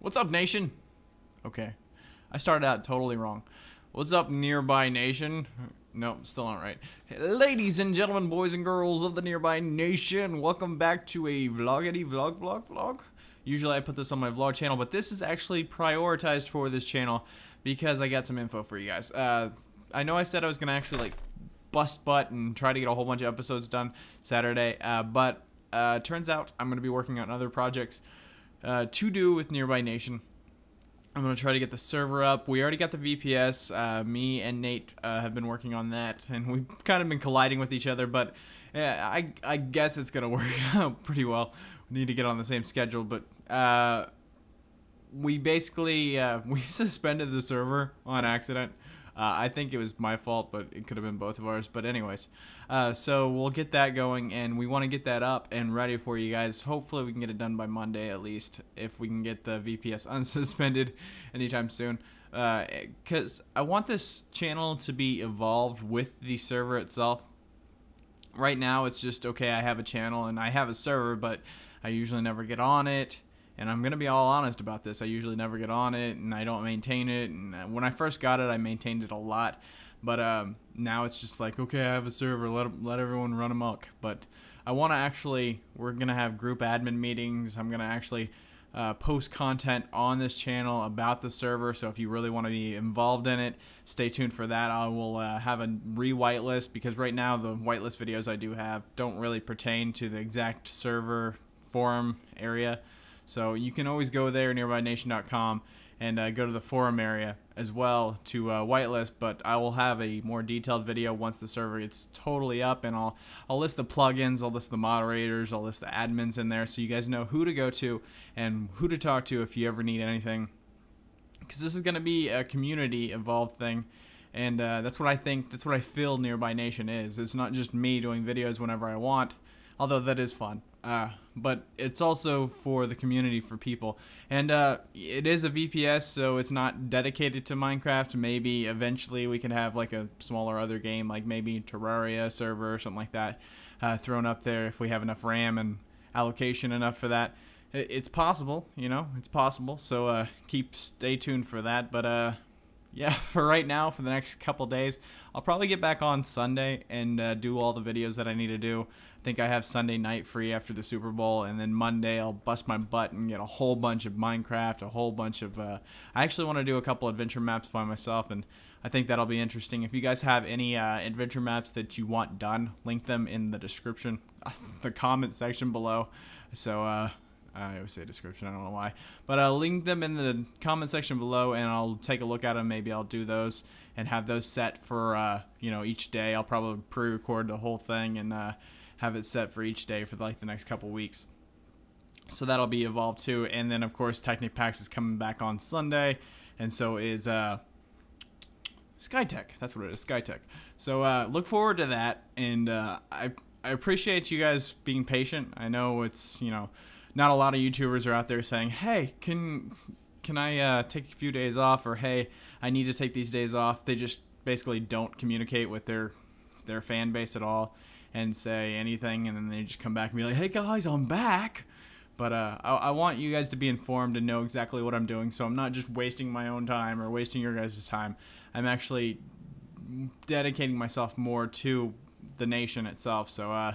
What's up, nation? Okay. I started out totally wrong. What's up, nearby nation? Nope, still not right. Ladies and gentlemen, boys and girls of the nearby nation, welcome back to a vloggity vlog vlog vlog. Usually I put this on my vlog channel, but this is actually prioritized for this channel because I got some info for you guys. Uh, I know I said I was going to actually like bust butt and try to get a whole bunch of episodes done Saturday, uh, but uh, turns out I'm going to be working on other projects uh, to do with Nearby Nation. I'm going to try to get the server up. We already got the VPS. Uh, me and Nate uh, have been working on that, and we've kind of been colliding with each other, but I, I guess it's going to work out pretty well. We need to get on the same schedule, but uh, we basically uh, we suspended the server on accident. Uh, I think it was my fault, but it could have been both of ours. But anyways, uh, so we'll get that going, and we want to get that up and ready for you guys. Hopefully, we can get it done by Monday at least, if we can get the VPS unsuspended anytime soon. Because uh, I want this channel to be evolved with the server itself. Right now, it's just okay. I have a channel and I have a server, but I usually never get on it and I'm gonna be all honest about this. I usually never get on it, and I don't maintain it. And uh, when I first got it, I maintained it a lot, but um, now it's just like, okay, I have a server, let let everyone run amok. But I want to actually, we're gonna have group admin meetings. I'm gonna actually uh, post content on this channel about the server. So if you really want to be involved in it, stay tuned for that. I will uh, have a re-whitelist because right now the whitelist videos I do have don't really pertain to the exact server forum area. So you can always go there, nearbynation.com, and uh, go to the forum area as well to uh, whitelist. But I will have a more detailed video once the server gets totally up, and I'll I'll list the plugins, I'll list the moderators, I'll list the admins in there, so you guys know who to go to and who to talk to if you ever need anything. Because this is going to be a community involved thing and uh, that's what I think. That's what I feel Nearby Nation is. It's not just me doing videos whenever I want, although that is fun. Uh, but it's also for the community, for people. And uh, it is a VPS, so it's not dedicated to Minecraft. Maybe eventually we can have like a smaller other game, like maybe Terraria server or something like that, uh, thrown up there if we have enough RAM and allocation enough for that. It's possible, you know, it's possible. So uh, keep stay tuned for that. But uh, yeah, for right now, for the next couple days, I'll probably get back on Sunday and uh, do all the videos that I need to do. I think I have Sunday night free after the Super Bowl, and then Monday I'll bust my butt and get a whole bunch of Minecraft, a whole bunch of. Uh, I actually want to do a couple adventure maps by myself, and I think that'll be interesting. If you guys have any uh, adventure maps that you want done, link them in the description, the comment section below. So uh, I always say description. I don't know why, but I'll link them in the comment section below, and I'll take a look at them. Maybe I'll do those and have those set for uh, you know each day. I'll probably pre-record the whole thing and uh, have it set for each day for like the next couple weeks. So that'll be evolved too, and then of course Technic is coming back on Sunday, and so is uh, SkyTech. That's what it is, SkyTech. So uh, look forward to that, and uh, I I appreciate you guys being patient. I know it's you know not a lot of YouTubers are out there saying, "Hey, can can I uh, take a few days off?" or "Hey, I need to take these days off." They just basically don't communicate with their their fan base at all and say anything, and then they just come back and be like, "Hey guys, I'm back." But uh, I, I, want you guys to be informed and know exactly what I'm doing, so I'm not just wasting my own time or wasting your guys' time. I'm actually dedicating myself more to the nation itself. So uh,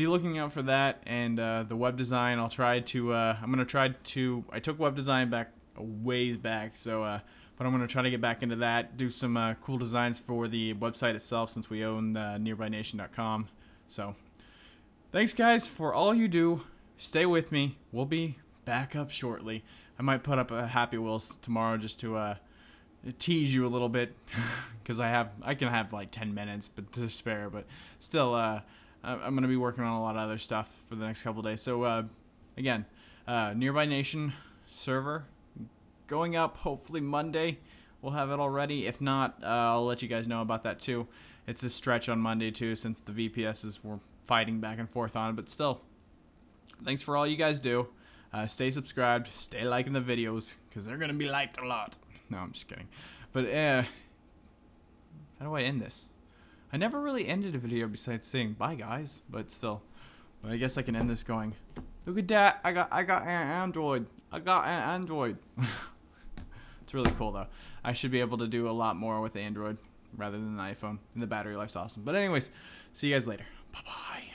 be looking out for that and uh, the web design. I'll try to. Uh, I'm gonna try to. I took web design back a ways back, so uh, but I'm gonna try to get back into that. Do some uh, cool designs for the website itself since we own uh, nearbynation.com. So thanks guys for all you do. Stay with me. We'll be back up shortly. I might put up a Happy Wheels tomorrow just to uh, tease you a little bit because I have I can have like 10 minutes but to spare, but still. I'm going to be working on a lot of other stuff for the next couple days. So uh, again, uh, Nearby Nation server going up hopefully Monday. We'll have it already. If not, uh, I'll let you guys know about that too. It's a stretch on Monday too since the VPSs were fighting back and forth on it. But still, thanks for all you guys do. Uh, stay subscribed. Stay liking the videos because they're going to be liked a lot. No, I'm just kidding. But uh, how do I end this? I never really ended a video besides saying bye guys, but still. But I guess I can end this going, look at that, I got I got an Android. I got an Android. it's really cool though. I should be able to do a lot more with Android rather than the iPhone. And the battery life's awesome. But anyways, see you guys later. Bye bye.